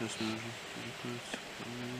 сейчас нужно приготовиться.